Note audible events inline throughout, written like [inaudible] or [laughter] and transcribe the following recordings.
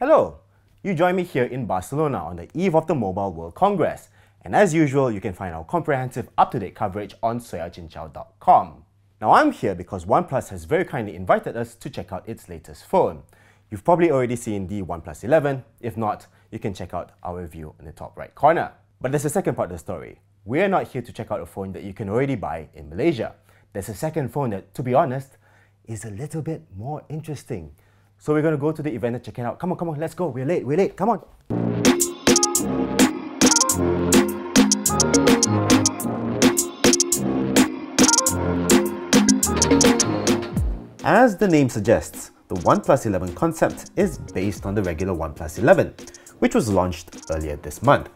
Hello! You join me here in Barcelona on the eve of the Mobile World Congress. And as usual, you can find our comprehensive up-to-date coverage on soyacincau.com. Now I'm here because OnePlus has very kindly invited us to check out its latest phone. You've probably already seen the OnePlus 11. If not, you can check out our review in the top right corner. But there's a second part of the story. We're not here to check out a phone that you can already buy in Malaysia. There's a second phone that, to be honest, is a little bit more interesting. So we're to go to the event and check it out. Come on, come on, let's go. We're late, we're late. Come on. As the name suggests, the OnePlus 11 concept is based on the regular OnePlus 11, which was launched earlier this month.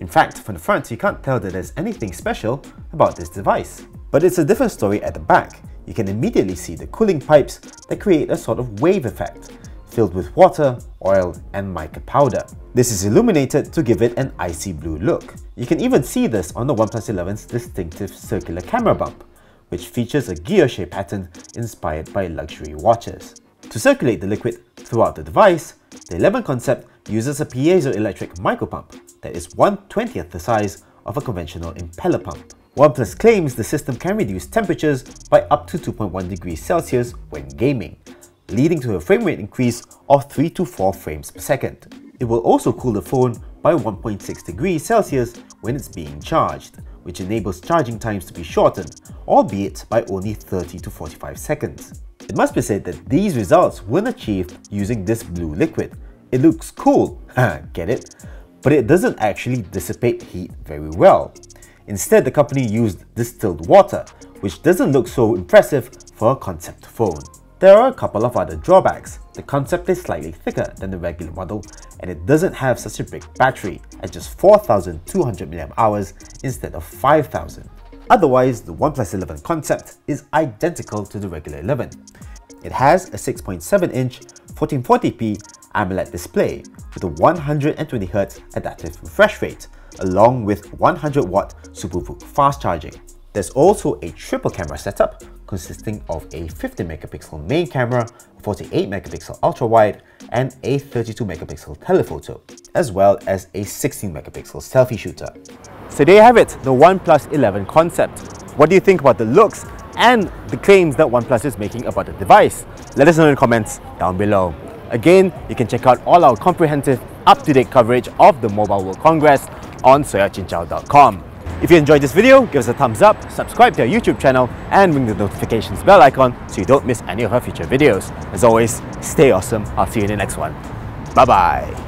In fact, from the front, you can't tell that there's anything special about this device. But it's a different story at the back, you can immediately see the cooling pipes that create a sort of wave effect, filled with water, oil and mica powder. This is illuminated to give it an icy blue look. You can even see this on the OnePlus 11's distinctive circular camera bump, which features a gear-shaped pattern inspired by luxury watches. To circulate the liquid throughout the device, the 11 concept uses a piezoelectric micropump that is 1 20th the size of a conventional impeller pump. OnePlus claims the system can reduce temperatures by up to 2.1 degrees Celsius when gaming, leading to a frame rate increase of 3 to 4 frames per second. It will also cool the phone by 1.6 degrees Celsius when it's being charged, which enables charging times to be shortened, albeit by only 30 to 45 seconds. It must be said that these results weren't achieved using this blue liquid. It looks cool, [laughs] get it? But it doesn't actually dissipate heat very well. Instead, the company used distilled water, which doesn't look so impressive for a concept phone. There are a couple of other drawbacks. The concept is slightly thicker than the regular model and it doesn't have such a big battery at just 4200 mAh instead of 5000. Otherwise, the OnePlus 11 concept is identical to the regular 11. It has a 6.7-inch 1440p AMOLED display with a 120Hz adaptive refresh rate along with 100 watt SuperVOOC fast charging. There's also a triple camera setup consisting of a 50 megapixel main camera, 48 megapixel ultra wide, and a 32 megapixel telephoto, as well as a 16 megapixel selfie shooter. So there you have it, the OnePlus 11 concept. What do you think about the looks and the claims that OnePlus is making about the device? Let us know in the comments down below. Again, you can check out all our comprehensive, up-to-date coverage of the Mobile World Congress on soyacincau.com. If you enjoyed this video, give us a thumbs up, subscribe to our YouTube channel, and ring the notifications bell icon so you don't miss any of our future videos. As always, stay awesome. I'll see you in the next one. Bye bye.